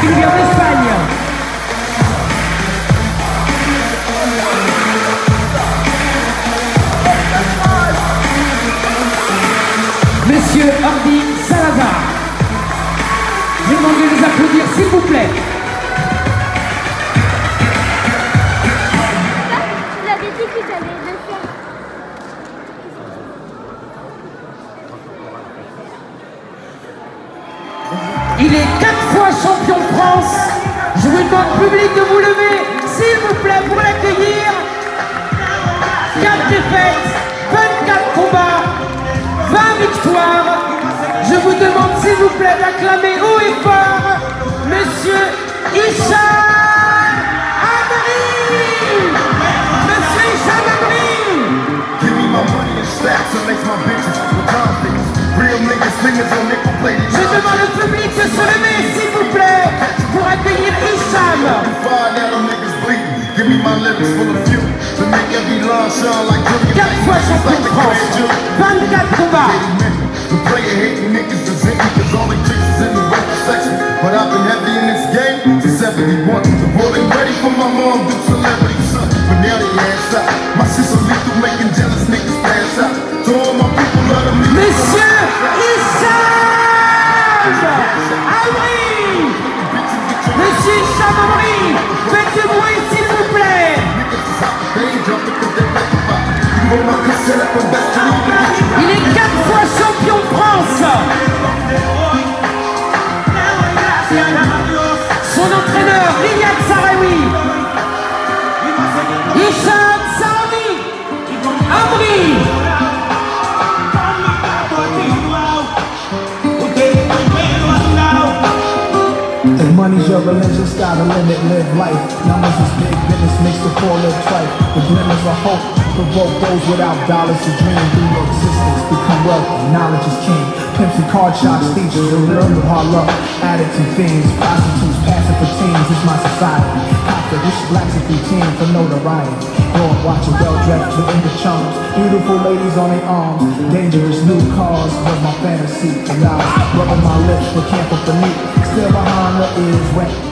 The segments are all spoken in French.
Qui vient d'Espagne. Monsieur Hardy Salazar. Je vous demande de les applaudir s'il vous plaît. Vous demande public de vous lever, s'il vous plaît, pour l'accueillir. Quatre défaites, 24 combats, 20 victoires. Je vous demande, s'il vous plaît, d'acclamer 24 combats. The player hating niggas resent me cause all they chicks is in the rap section. But I've been heavy in this game since 71. The ain't ready for my mom, do celebrity son. But now they ass. My sister lethal making jealous niggas pass out. To all my people, love them Monsieur Hicham Amri Monsieur Hicham Amri Faites du bruit s'il vous plaît Your religion, style to limit, live life. Numbers is big business, makes the poor live trite. The glimmers of hope provoke those without dollars to dream through your existence. Become wealthy, knowledge is king. Pimps and card shots, teachers, the real with hard luck. Addicts and fiends, prostitutes, passing for teens. It's my society. Copter, wish blacks we team for notoriety. Lord, watch a well-dressed with in the charms. Beautiful ladies on their arms. Dangerous new cars was my fantasy. And was rubbing my lips for camp for me is wet.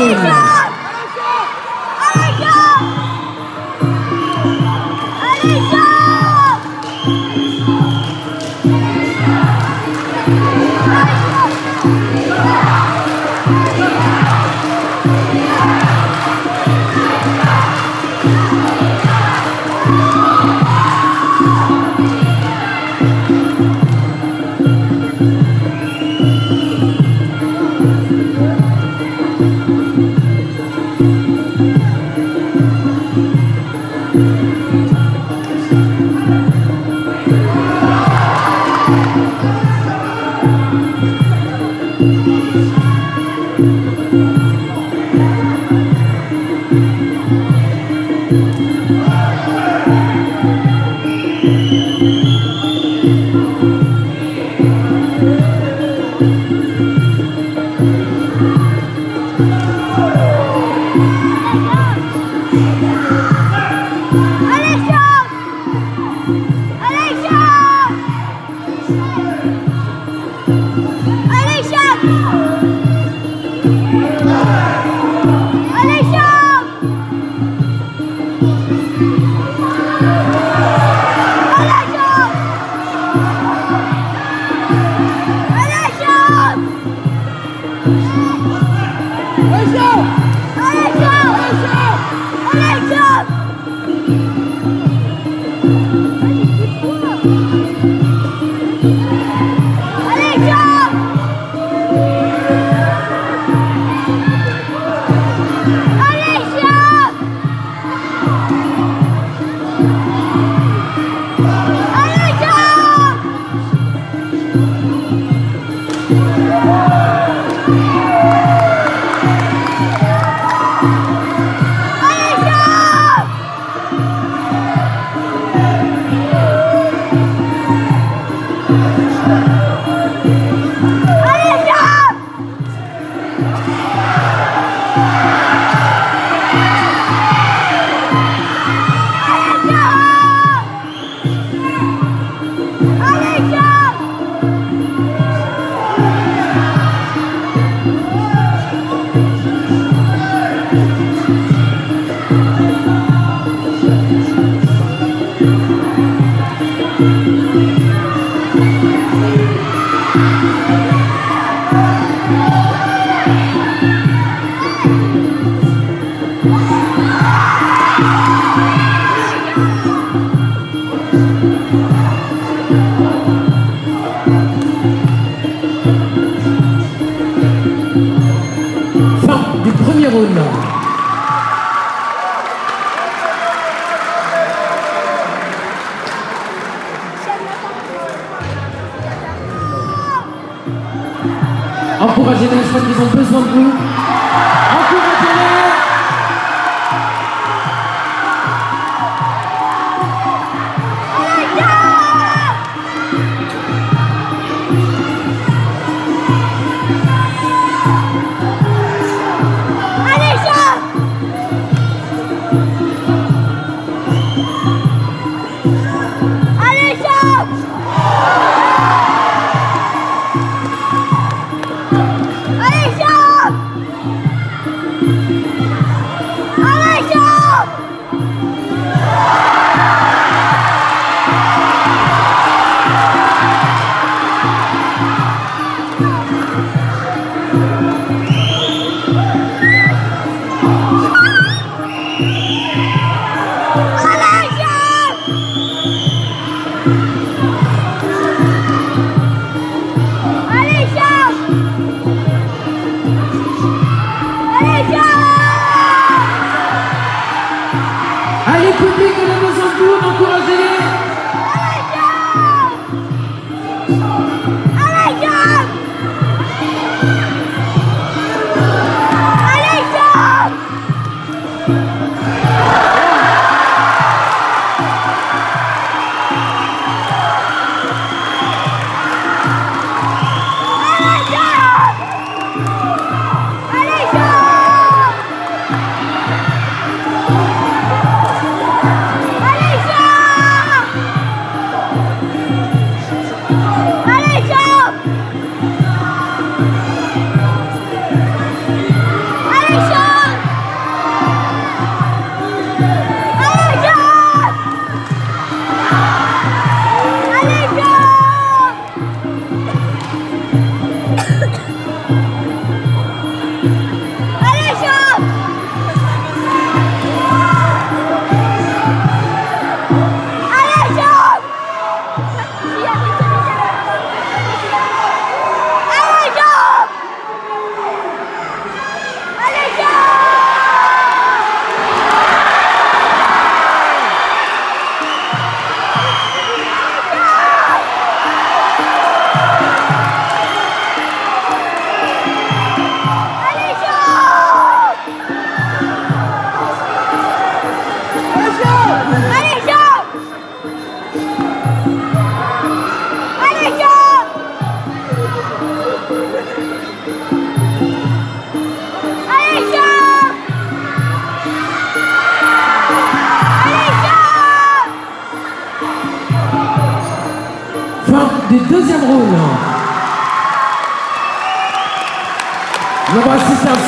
Arizona! Oh! 哎呀！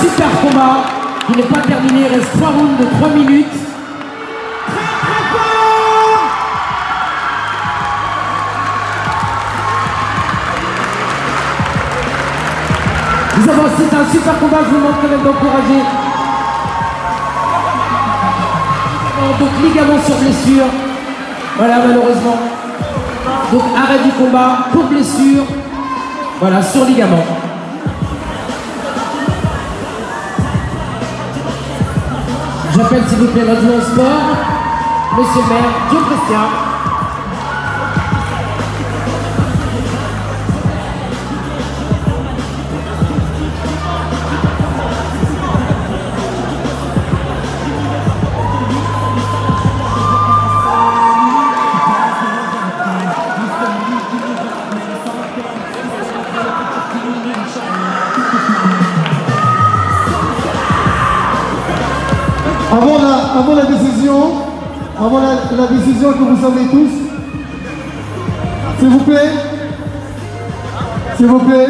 Super combat qui n'est pas terminé. Il reste 3 rounds de 3 minutes. Très très fort Nous avons à un super combat, je vous demande quand même d'encourager. Donc ligament sur blessure. Voilà malheureusement. Donc arrêt du combat pour blessure. Voilà, sur ligament. J'appelle s'il vous plaît l'adjoint au sport, Monsieur le maire, Dieu Christian. Avant la, avant la décision, avant la, la décision que vous savez tous, s'il vous plaît, s'il vous plaît,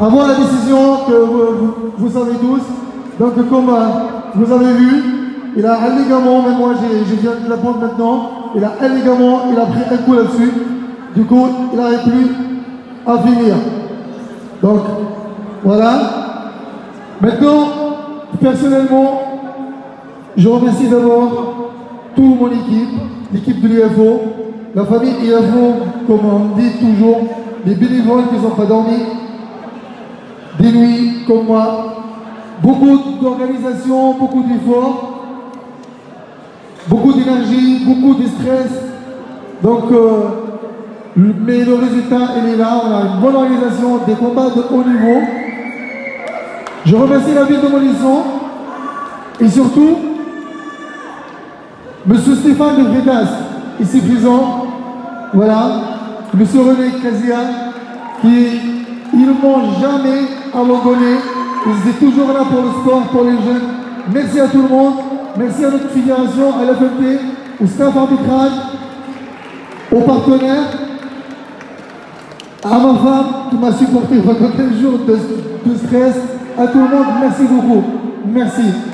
avant la décision que vous, vous- savez tous, donc comme euh, vous avez vu, il a un ligament, même moi j'ai- je viens de l'apprendre maintenant, il a un ligament, il a pris un coup là-dessus, du coup il n'arrive plus à finir. Donc voilà. Maintenant, personnellement, je remercie d'abord toute mon équipe, l'équipe de l'IFO, la famille IFO, comme on dit toujours, les bénévoles qui n'ont pas dormi, des nuits comme moi, beaucoup d'organisation, beaucoup d'efforts, beaucoup d'énergie, beaucoup de stress. Donc, euh, mais le résultat, il est là. On a une bonne organisation, des combats de haut niveau. Je remercie la ville de Molisson et surtout Monsieur Stéphane de Védas, ici présent, voilà, Monsieur René Casia, qui ils ne m'ont jamais abandonné, ils étaient toujours là pour le sport, pour les jeunes. Merci à tout le monde, merci à notre fédération, à l'FMT, au staff arbitrage, aux partenaires, à ma femme qui m'a supporté pendant 15 jours de, de stress, à tout le monde, merci beaucoup. Merci.